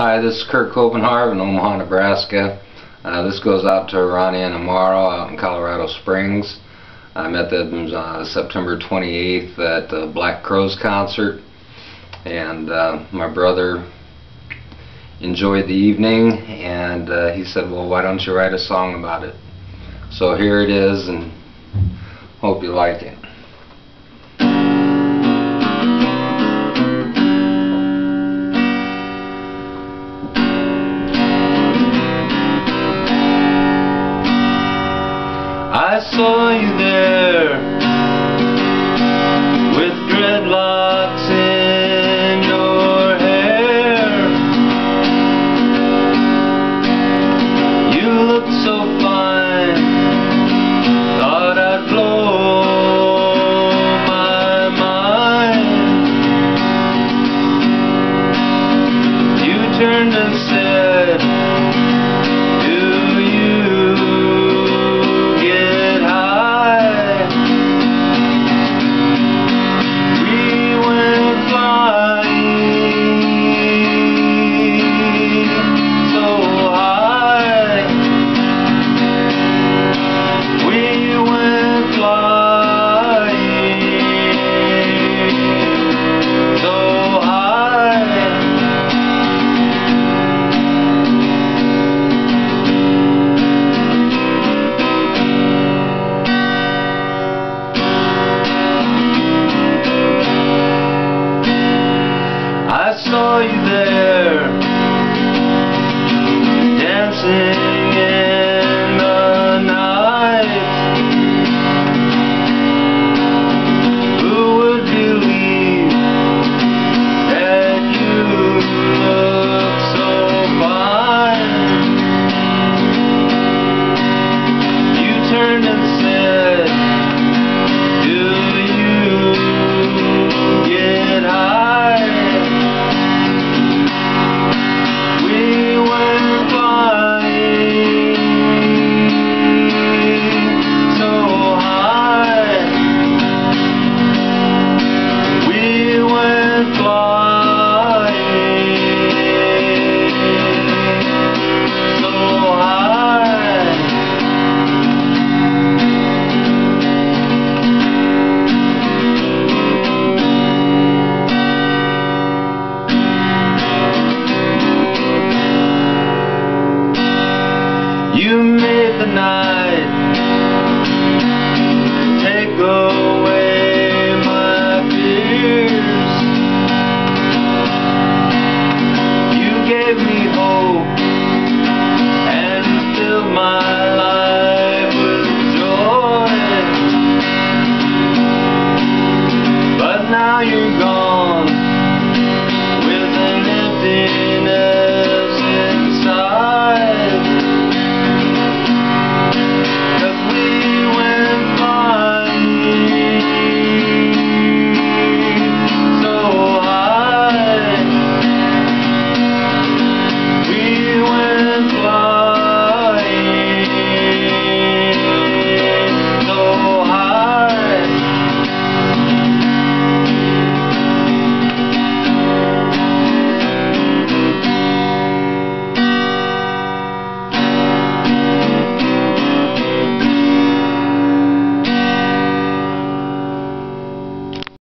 Hi, this is Kirk Copenharve in Omaha, Nebraska. Uh, this goes out to Ronnie and Amaro out in Colorado Springs. I met them uh, September 28th at the Black Crowes concert and uh, my brother enjoyed the evening and uh, he said, well, why don't you write a song about it? So here it is and hope you like it. I saw you there with dreadlocks in your hair. You looked so fine, thought I'd blow my mind. You turned and said, You there to midnight. Take over.